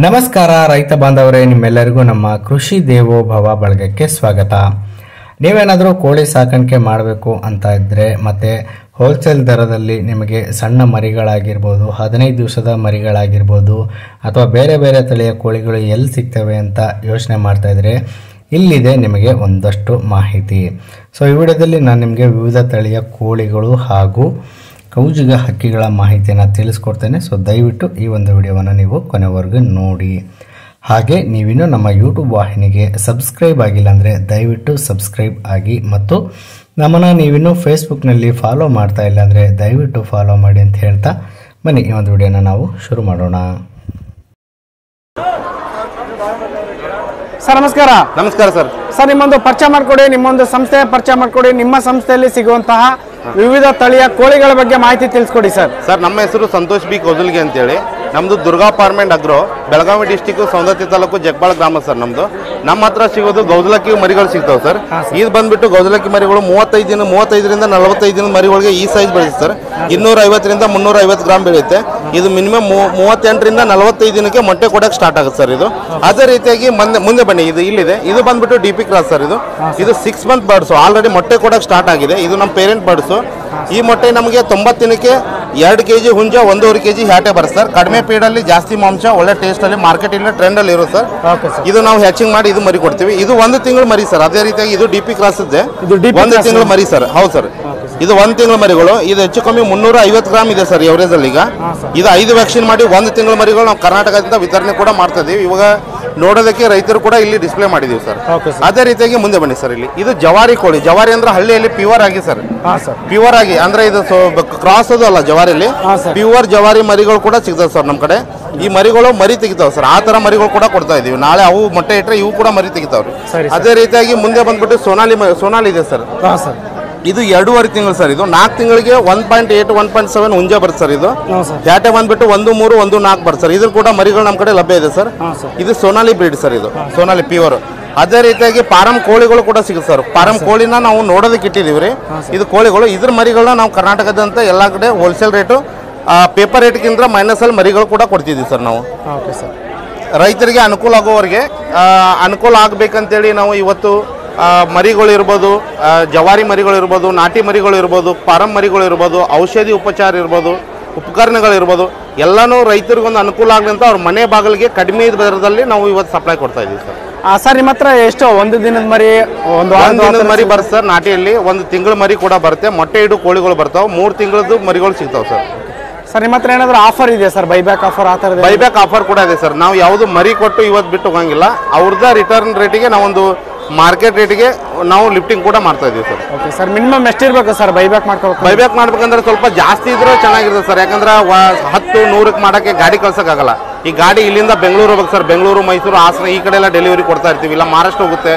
ನಮಸ್ಕಾರ ರೈತ ಬಾಂಧವರೇ, ನಿಮ್ಮೆಲ್ಲರಿಗೂ ನಮ್ಮ ಕೃಷಿ ದೇವೋಭವ ಬಳಗಕ್ಕೆ ಸ್ವಾಗತ. ನೀವೇನಾದರೂ ಕೋಳಿ ಸಾಕಾಣಿಕೆ ಮಾಡಬೇಕು ಅಂತ ಇದ್ದರೆ ಮತ್ತು ಹೋಲ್ಸೇಲ್ ದರದಲ್ಲಿ ನಿಮಗೆ ಸಣ್ಣ ಮರಿಗಳಾಗಿರ್ಬೋದು, ಹದಿನೈದು ದಿವಸದ ಮರಿಗಳಾಗಿರ್ಬೋದು, ಅಥವಾ ಬೇರೆ ಬೇರೆ ತಳಿಯ ಕೋಳಿಗಳು ಎಲ್ಲಿ ಸಿಗ್ತವೆ ಅಂತ ಯೋಚನೆ ಮಾಡ್ತಾಯಿದ್ರೆ ಇಲ್ಲಿದೆ ನಿಮಗೆ ಒಂದಷ್ಟು ಮಾಹಿತಿ. ಸೊ ಈ ವಿಡಿಯೋದಲ್ಲಿ ನಾನು ನಿಮಗೆ ವಿವಿಧ ತಳಿಯ ಕೋಳಿಗಳು ಹಾಗೂ ಕೌಜಿಗ ಹಕ್ಕಿಗಳ ಮಾಹಿತಿಯನ್ನು ತಿಳಿಸ್ಕೊಡ್ತೇನೆ. ಸೊ ದಯವಿಟ್ಟು ಈ ಒಂದು ವಿಡಿಯೋವನ್ನು ನೀವು ಕೊನೆವರೆಗೂ ನೋಡಿ. ಹಾಗೆ ನೀವಿನ್ನೂ ನಮ್ಮ ಯೂಟ್ಯೂಬ್ ವಾಹಿನಿಗೆ ಸಬ್ಸ್ಕ್ರೈಬ್ ಆಗಿಲ್ಲ ಅಂದರೆ ದಯವಿಟ್ಟು ಸಬ್ಸ್ಕ್ರೈಬ್ ಆಗಿ ಮತ್ತು ನಮ್ಮನ್ನು ನೀವಿನ್ನೂ ಫೇಸ್ಬುಕ್ನಲ್ಲಿ ಫಾಲೋ ಮಾಡ್ತಾ ಇಲ್ಲ ಅಂದರೆ ದಯವಿಟ್ಟು ಫಾಲೋ ಮಾಡಿ ಅಂತ ಹೇಳ್ತಾ ಬನ್ನಿ ಈ ಒಂದು ವಿಡಿಯೋನ ನಾವು ಶುರು ಮಾಡೋಣ. ಸರ್ ನಮಸ್ಕಾರ. ನಮಸ್ಕಾರ ಸರ್. ಸರ್ ನಿಮ್ಮೊಂದು ಪರಿಚಯ ಮಾಡಿಕೊಡಿ ನಿಮ್ಮೊಂದು ಸಂಸ್ಥೆ ಪರಿಚಯ ಮಾಡಿಕೊಡಿ. ನಿಮ್ಮ ಸಂಸ್ಥೆಯಲ್ಲಿ ಸಿಗುವಂತಹ ವಿವಿಧ ತಳಿಯ ಕೋಳಿಗಳ ಬಗ್ಗೆ ಮಾಹಿತಿ ತಿಳಿಸ್ಕೊಡಿ ಸರ್. ಸರ್ ನಮ್ಮ ಹೆಸರು ಸಂತೋಷ್ ಬಿ. ಕೋಜಲ್ಗೆ ಅಂತೇಳಿ. ನಮ್ದು ದುರ್ಗಾ ಫಾರ್ಮೆಂಟ್ ಅಗ್ರೋ ಬೆಳಗಾವಿ ಡಿಸ್ಟಿಕ್ ಸೌಂದರ್ಯ ತಾಲೂಕು ಜಗ್ಬಾಳ ಗ್ರಾಮ ಸರ್ ನಮ್ದು. ನಮ್ಮ ಹತ್ರ ಸಿಗೋದು ಗೌದಲಕ್ಕಿ ಮರಿಗಳು ಸಿಗ್ತಾವೆ ಸರ್. ಇದು ಬಂದ್ಬಿಟ್ಟು ಗೌದಲಕ್ಕಿ ಮರಿಗಳು ಮೂವತ್ತೈದು ದಿನ ಮೂವತ್ತೈದರಿಂದ ನಲವತ್ತೈದು ದಿನದ ಮರಿಗಳಿಗೆ ಈ ಸೈಜ್ ಬೆಳೆಯುತ್ತೆ ಸರ್. ಇನ್ನೂರ ಐವತ್ತರಿಂದ ಮುನ್ನೂರ ಐವತ್ತು ಗ್ರಾಮ್ ಬೆಳೆಯುತ್ತೆ. ಇದು ಮಿನಿಮಮ್ ಮೂವತ್ತೆಂಟರಿಂದ ನಲವತ್ತೈದು ದಿನಕ್ಕೆ ಮೊಟ್ಟೆ ಕೊಡಕ್ಕೆ ಸ್ಟಾರ್ಟ್ ಆಗುತ್ತೆ ಸರ್ ಇದು. ಅದೇ ರೀತಿಯಾಗಿ ಮುಂದೆ ಮುಂದೆ ಬನ್ನಿ ಇದು ಇಲ್ಲಿದೆ. ಇದು ಬಂದ್ಬಿಟ್ಟು ಡಿ ಪಿ ಕ್ರಾಸ್ ಸರ್ ಇದು. ಇದು ಸಿಕ್ಸ್ ಮಂತ್ ಬರ್ಡ್ಸು ಆಲ್ರೆಡಿ ಮೊಟ್ಟೆ ಕೊಡಕ್ಕೆ ಸ್ಟಾರ್ಟ್ ಆಗಿದೆ. ಇದು ನಮ್ಮ ಪೇರೆಂಟ್ ಬರ್ಡ್ಸು ಈ ಮೊಟ್ಟೆ ನಮಗೆ ತೊಂಬತ್ತು ದಿನಕ್ಕೆ ಎರಡು ಕೆ ಜಿ ಹುಂಜ ಒಂದೂವರೆ ಕೆ ಜಿ ಹ್ಯಾಟೆ ಬರುತ್ತೆ ಸರ್. ಕಡಿಮೆ ಪೀಡಲ್ಲಿ ಜಾಸ್ತಿ ಮಾಂಸ ಒಳ್ಳೆ ಟೇಸ್ಟಲ್ಲಿ ಮಾರ್ಕೆಟಿಂದ ಟ್ರೆಂಡಲ್ಲಿ ಇರುತ್ತೆ ಸರ್. ಇದು ನಾವು ಹ್ಯಾಚಿಂಗ್ ಮಾಡಿ ಇದು ಮರಿ ಕೊಡ್ತೀವಿ. ಇದು ಒಂದು ತಿಂಗಳು ಮರಿ ಸರ್. ಅದೇ ರೀತಿಯಾಗಿ ಇದು ಡಿ ಪಿ ಕ್ರಾಸ್ ಇದೆ. ಒಂದು ತಿಂಗಳು ಮರಿ ಸರ್. ಹೌದು ಸರ್. ಇದು ಒಂದು ತಿಂಗಳು ಮರಿಗಳು. ಇದು ಹೆಚ್ಚು ಕಮ್ಮಿ ಮುನ್ನೂರ ಐವತ್ತು ಗ್ರಾಮ್ ಇದೆ ಸರ್ ಎವರೇಜಲ್ಲಿ ಈಗ. ಇದು ಐದು ವ್ಯಾಕ್ಸಿನ್ ಮಾಡಿ ಒಂದು ತಿಂಗಳು ಮರಿಗಳು ನಾವು ಕರ್ನಾಟಕದಿಂದ ವಿತರಣೆ ಕೂಡ ಮಾಡ್ತಾ ಇದೀವಿ. ಇವಾಗ ನೋಡೋದಕ್ಕೆ ರೈತರು ಕೂಡ ಇಲ್ಲಿ ಡಿಸ್ಪ್ಲೇ ಮಾಡಿದೀವಿ ಸರ್. ಅದೇ ರೀತಿಯಾಗಿ ಮುಂದೆ ಬನ್ನಿ ಸರ್ ಇಲ್ಲಿ. ಇದು ಜವಾರಿ ಕೋಳಿ. ಜವಾರಿ ಅಂದ್ರೆ ಹಳ್ಳಿಯಲ್ಲಿ ಪ್ಯೂರ್ ಆಗಿ ಸರ್. ಹಾಂ ಸರ್ ಪ್ಯೂರ್ ಆಗಿ. ಅಂದ್ರೆ ಇದು ಕ್ರಾಸ್ ಅದು ಅಲ್ಲ ಜವಾರಿಲಿ ಹಾ. ಪ್ಯೂರ್ ಜವಾರಿ ಮರಿಗಳು ಕೂಡ ಸಿಗ್ತವೆ ಸರ್ ನಮ್ಮ ಕಡೆ. ಈ ಮರಿಗಳು ಮರಿ ತೆಗಿತಾವೆ ಸರ್. ಆ ತರ ಮರಿಗಳು ಕೂಡ ಕೊಡ್ತಾ ಇದೀವಿ ನಾಳೆ ಅವು ಮೊಟ್ಟೆ ಇಟ್ಟರೆ ಇವು ಕೂಡ ಮರಿ ತೆಗಿತಾವ್ರಿ. ಸರಿ. ಅದೇ ರೀತಿಯಾಗಿ ಮುಂದೆ ಬಂದ್ಬಿಟ್ಟು ಸೋನಾಲಿ ಮ- ಸೋನಾಲಿ ಇದೆ ಸರ್. ಹಾಂ ಸರ್ ಇದು ಎರಡೂವರೆ ತಿಂಗಳು ಸರ್ ಇದು. ನಾಲ್ಕು ತಿಂಗಳಿಗೆ one point eight one point seven ಉಂಜೆ ಬರುತ್ತೆ ಸರ್ ಇದು. ಹಾಂ ಸರ್. ಜಾಟೆ ಬಂದ್ಬಿಟ್ಟು ಒಂದು ಮೂರು ಒಂದು ನಾಲ್ಕು ಬರುತ್ತೆ ಸರ್. ಇದ್ರ ಕೂಡ ಮರಿಗಳು ನಮ್ಮ ಕಡೆ ಲಭ್ಯ ಇದೆ ಸರ್. ಹಾಂ ಸರ್. ಇದು ಸೋನಾಲಿ ಬ್ರೀಡ್ ಸರ್ ಇದು. ಸೋನಾಲಿ ಪ್ಯೂರ್ ಅದೇ ರೀತಿಯಾಗಿ ಪಾರಂ ಕೋಳಿಗಳು ಕೂಡ ಸಿಗುತ್ತೆ ಸರ್. ಪಾರಂ ಕೋಳಿನ ನಾವು ನೋಡೋದಕ್ಕೆ ಇಟ್ಟಿದ್ದೀವಿ ರೀ. ಇದು ಕೋಳಿಗಳು ಇದ್ರ ಮರಿಗಳನ್ನ ನಾವು ಕರ್ನಾಟಕದಂತ ಎಲ್ಲ ಕಡೆ ಹೋಲ್ಸೇಲ್ ರೇಟು ಪೇಪರ್ ರೇಟ್ಗಿಂತ ಮೈನಸ್ ಅಲ್ಲಿ ಮರಿಗಳು ಕೂಡ ಕೊಡ್ತಿದ್ದೀವಿ ಸರ್ ನಾವು. Okay sir. ರೈತರಿಗೆ ಅನುಕೂಲ ಆಗೋವರೆಗೆ ಅನುಕೂಲ ಆಗಬೇಕಂತೇಳಿ ನಾವು ಇವತ್ತು ಆ, ಮರಿಗಳು ಇರ್ಬೋದು ಜವಾರಿ ಮರಿಗಳು ಇರ್ಬೋದು ನಾಟಿ ಮರಿಗಳು ಇರ್ಬೋದು ಫಾರಂ ಮರಿಗಳು ಇರ್ಬೋದು ಔಷಧಿ ಉಪಚಾರ ಇರ್ಬೋದು ಉಪಕರಣಗಳಿರ್ಬೋದು ಎಲ್ಲನೂ ರೈತರಿಗೊಂದು ಅನುಕೂಲ ಆಗಲಿ ಅಂತ ಅವ್ರ ಮನೆ ಬಾಗಿಲಿಗೆ ಕಡಿಮೆ ದರದಲ್ಲಿ ನಾವು ಇವತ್ತು ಸಪ್ಲೈ ಕೊಡ್ತಾ ಇದ್ದೀವಿ ಸರ್. ಸರ್ ನಿಮ್ಮ ಹತ್ರ ಎಷ್ಟು ಒಂದು ದಿನದ ಮರಿ ಒಂದು ಒಂದು ದಿನದ ಮರಿ ಬರುತ್ತೆ ಸರ್ ನಾಟಿಯಲ್ಲಿ ಒಂದು ತಿಂಗಳ ಮರಿ ಕೂಡ ಬರುತ್ತೆ ಮೊಟ್ಟೆ ಇಡು ಕೋಳಿಗಳು ಬರ್ತಾವೆ ಮೂರು ತಿಂಗಳದ್ದು ಮರಿಗಳು ಸಿಗ್ತಾವೆ ಸರ್. ಸರ್ ನಿಮ್ಮ ಹತ್ರ ಏನಾದರೂ ಆಫರ್ ಇದೆ ಸರ್ ಬೈಬ್ಯಾಕ್ ಆಫರ್ ಆ ಥರದ್ದು? ಬೈಬ್ಯಾಕ್ ಆಫರ್ ಕೂಡ ಇದೆ ಸರ್ ನಾವು ಯಾವುದು ಮರಿ ಕೊಟ್ಟು ಇವತ್ತು ಬಿಟ್ಟು ಹೋಗಂಗಿಲ್ಲ ಅವ್ರದ್ದು ರಿಟರ್ನ್ ರೇಟಿಗೆ ನಾವೊಂದು ಮಾರ್ಕೆಟ್ ರೇಟಿಗೆ ನಾವು ಲಿಫ್ಟಿಂಗ್ ಕೂಡ ಮಾಡ್ತಾ ಇದೀವಿ ಸರ್. ಓಕೆ ಸರ್ ಮಿನಿಮಮ್ ಎಷ್ಟಿರ್ಬೇಕು ಸರ್ ಬೈಬ್ಯಾಕ್ ಮಾಡ್ಕೋಬೇಕು ಬೈಬ್ಯಾಕ್ ಮಾಡ್ಬೇಕಂದ್ರೆ ಸ್ವಲ್ಪ ಜಾಸ್ತಿ ಇದ್ರೆ ಚೆನ್ನಾಗಿರುತ್ತೆ ಸರ್ ಯಾಕಂದ್ರೆ ಹತ್ತು ನೂರಕ್ಕೆ ಮಾಡೋಕ್ಕೆ ಗಾಡಿ ಕಳ್ಸೋಕ್ಕಾಗಲ್ಲ. ಈ ಗಾಡಿ ಇಲ್ಲಿಂದ ಬೆಂಗಳೂರು ಹೋಗ್ಬೇಕು ಸರ್ ಬೆಂಗಳೂರು ಮೈಸೂರು ಹಾಸನ ಈ ಕಡೆ ಎಲ್ಲ ಡೆಲಿವರಿ ಕೊಡ್ತಾ ಇರ್ತೀವಿ. ಇಲ್ಲ ಮಹಾರಾಷ್ಟ್ರ ಹೋಗುತ್ತೆ.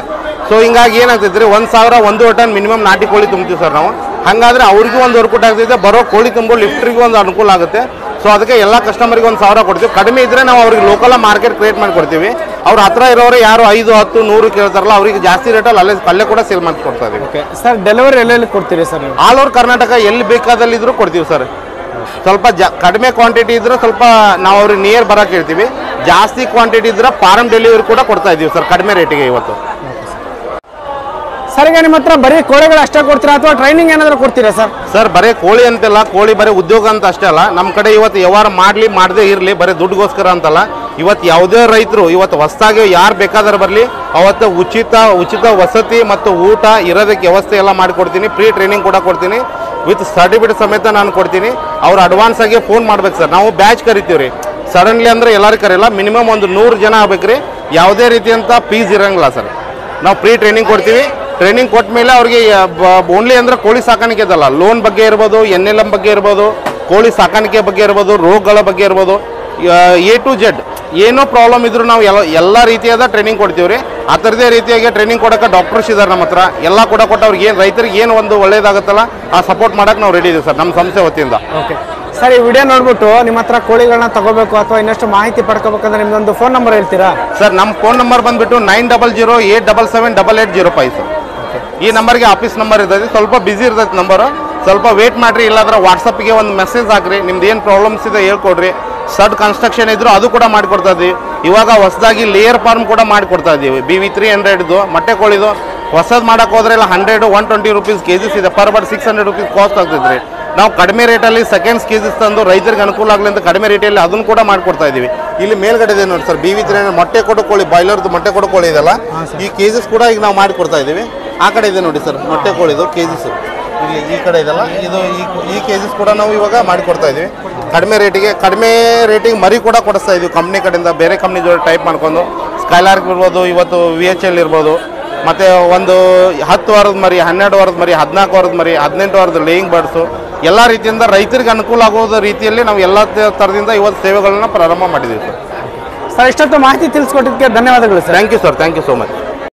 ಸೊ ಹಿಂಗಾಗಿ ಏನಾಗ್ತೈತೆ ಒಂದು ಸಾವಿರ ಒಂದು ಟನ್ ಮಿನಿಮಮ್ ನಾಟಿ ಕೋಳಿ ತುಂಬ್ತೀವಿ ಸರ್ ನಾವು. ಹಂಗಾದ್ರೆ ಅವ್ರಿಗೂ ಒಂದು ವರ್ಕೌಟ್ ಆಗ್ತೈತೆ ಬರೋ ಕೋಳಿ ತುಂಬ ಲಿಫ್ಟ್ರಿಗೂ ಒಂದು ಅನುಕೂಲ ಆಗುತ್ತೆ. ಸೊ ಅದಕ್ಕೆ ಎಲ್ಲ ಕಸ್ಟಮರ್ಗೆ ಒಂದು ಸಾವಿರ ಕೊಡ್ತೀವಿ. ಕಡಿಮೆ ಇದ್ರೆ ನಾವು ಅವ್ರಿಗೆ ಲೋಕಲ್ ಮಾರ್ಕೆಟ್ ಕ್ರಿಯೇಟ್ ಮಾಡಿಕೊಡ್ತೀವಿ. ಅವ್ರ ಹತ್ರ ಇರೋರು ಯಾರು ಐದು ಹತ್ತು ನೂರು ಕೇಳ್ತಾರಲ್ಲ ಅವ್ರಿಗೆ ಜಾಸ್ತಿ ರೇಟಲ್ಲಿ ಅಲ್ಲೇ ಅಲ್ಲೇ ಕೂಡ ಸೇಲ್ ಮಾಡಿ ಕೊಡ್ತಾ ಇದೀವಿ. ಓಕೆ ಸರ್ ಡೆಲಿವರಿ ಎಲ್ಲೆಲ್ಲಿ ಕೊಡ್ತೀರಿ ಸರ್ ಆಲ್ ಓವರ್ ಕರ್ನಾಟಕ ಎಲ್ಲಿ ಬೇಕಾದಲ್ಲಿ ಇದ್ರೂ ಕೊಡ್ತೀವಿ ಸರ್ ಸ್ವಲ್ಪ ಜ ಕಡಿಮೆ ಕ್ವಾಂಟಿಟಿ ಇದ್ರೆ ಸ್ವಲ್ಪ ನಾವು ಅವ್ರಿಗೆ ನಿಯರ್ ಬರೋಕೆ ಹೇಳ್ತೀವಿ. ಜಾಸ್ತಿ ಕ್ವಾಂಟಿಟಿ ಇದ್ರೆ ಫಾರಮ್ ಡೆಲಿವರಿ ಕೂಡ ಕೊಡ್ತಾ ಇದೀವಿ ಸರ್ ಕಡಿಮೆ ರೇಟಿಗೆ ಇವತ್ತು. ಸರ್ ಈಗ ನಿಮ್ಮ ಹತ್ರ ಬರೀ ಕೋಳಿಗಳು ಅಷ್ಟೇ ಕೊಡ್ತೀರಾ ಅಥವಾ ಟ್ರೈನಿಂಗ್ ಏನಾದರೂ ಕೊಡ್ತೀರಾ ಸರ್? ಸರ್, ಬರೀ ಕೋಳಿ ಅಂತಲ್ಲ, ಕೋಳಿ ಬರೀ ಉದ್ಯೋಗ ಅಂತ ಅಷ್ಟೇ ಅಲ್ಲ. ನಮ್ಮ ಕಡೆ ಇವತ್ತು ವ್ಯವಹಾರ ಮಾಡಲಿ, ಮಾಡದೇ ಇರಲಿ, ಬರೀ ದುಡ್ಡುಗೋಸ್ಕರ ಅಂತಲ್ಲ. ಇವತ್ತು ಯಾವುದೇ ರೈತರು, ಇವತ್ತು ಹೊಸದಾಗಿ ಯಾರು ಬೇಕಾದರೂ ಬರಲಿ, ಅವತ್ತು ಉಚಿತ ಉಚಿತ ವಸತಿ ಮತ್ತು ಊಟ ಇರೋದಕ್ಕೆ ವ್ಯವಸ್ಥೆ ಎಲ್ಲ ಮಾಡಿಕೊಡ್ತೀನಿ. ಫ್ರೀ ಟ್ರೈನಿಂಗ್ ಕೂಡ ಕೊಡ್ತೀನಿ. ವಿತ್ ಸರ್ಟಿಫಿಕೇಟ್ ಸಮೇತ ನಾನು ಕೊಡ್ತೀನಿ. ಅವ್ರು ಅಡ್ವಾನ್ಸ್ ಆಗಿ ಫೋನ್ ಮಾಡ್ಬೇಕು ಸರ್. ನಾವು ಬ್ಯಾಚ್ ಕರಿತೀವಿ ರೀ. ಸಡನ್ಲಿ ಅಂದ್ರೆ ಎಲ್ಲರೂ ಕರೆಯಲ್ಲ ಮಿನಿಮಮ್ ಒಂದು ನೂರು ಜನ ಆಗ್ಬೇಕ್ರಿ ಯಾವುದೇ ರೀತಿಯಂಥ ಫೀಸ್ ಇರೋಂಗಿಲ್ಲ ಸರ್. ನಾವು ಫ್ರೀ ಟ್ರೈನಿಂಗ್ ಕೊಡ್ತೀವಿ. ಟ್ರೈನಿಂಗ್ ಕೊಟ್ಟ ಮೇಲೆ ಅವ್ರಿಗೆ ಓನ್ಲಿ ಅಂದ್ರೆ ಕೋಳಿ ಸಾಕಾಣಿಕೆ ಇದಲ್ಲ. ಲೋನ್ ಬಗ್ಗೆ ಇರ್ಬೋದು ಎನ್ ಎಲ್ ಎಂ ಬಗ್ಗೆ ಇರ್ಬೋದು ಕೋಳಿ ಸಾಕಾಣಿಕೆ ಬಗ್ಗೆ ಇರ್ಬೋದು ರೋಗಗಳ ಬಗ್ಗೆ ಇರ್ಬೋದು ಎ ಟು ಜೆಡ್ ಏನೋ ಪ್ರಾಬ್ಲಮ್ ಇದ್ರು ನಾವು ಎಲ್ಲ ಎಲ್ಲ ರೀತಿಯಾದ ಟ್ರೈನಿಂಗ್ ಕೊಡ್ತೀವಿ ರೀ ಆ ಥರದೇ ರೀತಿಯಾಗಿ ಟ್ರೈನಿಂಗ್ ಕೊಡೋಕೆ ಡಾಕ್ಟರ್ಸ್ ಇದ್ದಾರೆ ನಮ್ಮ ಹತ್ರ ಎಲ್ಲ ಕೂಡ ಕೊಟ್ಟು ಅವ್ರಿಗೆ ಏನು ರೈತರಿಗೆ ಏನು ಒಂದು ಒಳ್ಳೇದಾಗುತ್ತಲ್ಲ ಆ ಸಪೋರ್ಟ್ ಮಾಡೋಕೆ ನಾವು ರೆಡಿ ಇದ್ದೀವಿ ಸರ್ ನಮ್ಮ ಸಂಸ್ಥೆ ವತಿಯಿಂದ. ಓಕೆ ಸರ್ ಈ ವಿಡಿಯೋ ನೋಡ್ಬಿಟ್ಟು ನಿಮ್ಮ ಹತ್ರ ಕೋಳಿಗಳನ್ನ ತಗೋಬೇಕು ಅಥವಾ ಇನ್ನಷ್ಟು ಮಾಹಿತಿ ಪಡ್ಕೋಬೇಕಂದ್ರೆ ನಿಮ್ದೊಂದು ಫೋನ್ ನಂಬರ್ ಹೇಳ್ತೀರಾ? ಸರ್ ನಮ್ಮ ಫೋನ್ ನಂಬರ್ ಬಂದ್ಬಿಟ್ಟು nine double zero eight double seven double eight zero five sir. ಈ ನಂಬರ್ಗೆ ಆಫೀಸ್ ನಂಬರ್ ಇರ್ತೈತಿ ಸ್ವಲ್ಪ ಬಿಸಿ ಇರ್ತೈತಿ ನಂಬರು ಸ್ವಲ್ಪ ವೇಟ್ ಮಾಡಿರಿ ಇಲ್ಲಾಂದ್ರೆ ವಾಟ್ಸಪ್ಗೆ ಒಂದು ಮೆಸೇಜ್ ಹಾಕ್ರಿ. ನಿಮ್ದು ಏನು ಪ್ರಾಬ್ಲಮ್ಸ್ ಇದೆ ಹೇಳ್ಕೊಡ್ರಿ. ಸಡ್ ಕನ್ಸ್ಟ್ರಕ್ಷನ್ ಇದ್ರು ಅದು ಕೂಡ ಮಾಡಿಕೊಡ್ತಾ ಇದ್ದೀವಿ ಇವಾಗ ಹೊಸದಾಗಿ ಲೇಯರ್ ಫಾರ್ಮ್ ಕೂಡ ಮಾಡಿಕೊಡ್ತಾ ಇದ್ದೀವಿ ಬಿ ವಿ ತ್ರೀ ಹಂಡ್ರೆಡ್ದು ಮೊಟ್ಟೆ ಕೋಳಿದು ಹೊಸದು ಮಾಡೋಕ್ಕೋದ್ರೆ ಹೋದ್ರೆ ಇಲ್ಲ hundred one twenty rupees K Gs ಇದೆ. Per but six hundred rupees cost ಆಗ್ತದೆ ರೀ ನಾವು ಕಡಿಮೆ ರೇಟಲ್ಲಿ ಸೆಕೆಂಡ್ಸ್ ಕೆ ಜಿಸ್ ತಂದು ರೈತರಿಗೆ ಅನುಕೂಲ ಆಗಲಿ ಅಂತ ಕಡಿಮೆ ರೇಟಲ್ಲಿ ಅದನ್ನು ಕೂಡ ಮಾಡಿಕೊಡ್ತಾ ಇದ್ದೀವಿ ಇಲ್ಲಿ ಮೇಲ್ಗಡೆ ಇದೆ ನೋಡಿ ಸರ್ ಬಿ ವಿ ತ್ರೀ ಮೊಟ್ಟೆ ಕೊಡೋ ಕೋಳಿ ಬಾಯ್ಲರ್ದು ಮೊಟ್ಟೆ ಕೊಡೋ ಕೋಳಿ ಇದೆಲ್ಲ. ಈ ಕೇಜಸ್ ಕೂಡ ಈಗ ನಾವು ಮಾಡಿಕೊಡ್ತಾ ಇದ್ದೀವಿ ಆ ಕಡೆ ಇದೆ ನೋಡಿ ಸರ್ ಮೊಟ್ಟೆ ಕೋಳಿದು ಕೆಜಿಸ್ ಇಲ್ಲಿ ಈ ಕಡೆ ಇದೆಲ್ಲ ಇದು ಈ ಈ ಕೇಜಸ್ ಕೂಡ ನಾವು ಇವಾಗ ಮಾಡಿಕೊಡ್ತಾ ಇದ್ದೀವಿ ಕಡಿಮೆ ರೇಟಿಗೆ ಕಡಿಮೆ ರೇಟಿಗೆ ಮರಿ ಕೂಡ ಕೊಡಿಸ್ತಾ ಇದ್ದೀವಿ ಕಂಪ್ನಿ ಕಡೆಯಿಂದ. ಬೇರೆ ಕಂಪ್ನಿ ಜೊತೆ ಟೈಪ್ ಮಾಡ್ಕೊಂಡು. ಸ್ಕೈಲಾರ್ಕ್ ಇರ್ಬೋದು ಇವತ್ತು ವಿ ಎಚ್ ಎಲ್ ಇರ್ಬೋದು. ಮತ್ತು ಒಂದು ಹತ್ತು ವಾರದ ಮರಿ ಹನ್ನೆರಡು ವಾರದ ಮರಿ ಹದಿನಾಲ್ಕು ವಾರದ ಮರಿ ಹದಿನೆಂಟು ವಾರದ ಲೇಯಿಂಗ್ ಬರ್ಡ್ಸು ಎಲ್ಲ ರೀತಿಯಿಂದ ರೈತರಿಗೆ ಅನುಕೂಲ ಆಗೋದ ರೀತಿಯಲ್ಲಿ ನಾವು ಎಲ್ಲ ಥರದಿಂದ ಇವತ್ತು ಸೇವೆಗಳನ್ನ ಪ್ರಾರಂಭ ಮಾಡಿದ್ದೀವಿ ಸರ್. ಸರ್ ಇಷ್ಟೊತ್ತು ಮಾಹಿತಿ ತಿಳಿಸ್ಕೊಟ್ಟಿದ್ದಕ್ಕೆ ಧನ್ಯವಾದಗಳು sir. Thank you sir thank you so much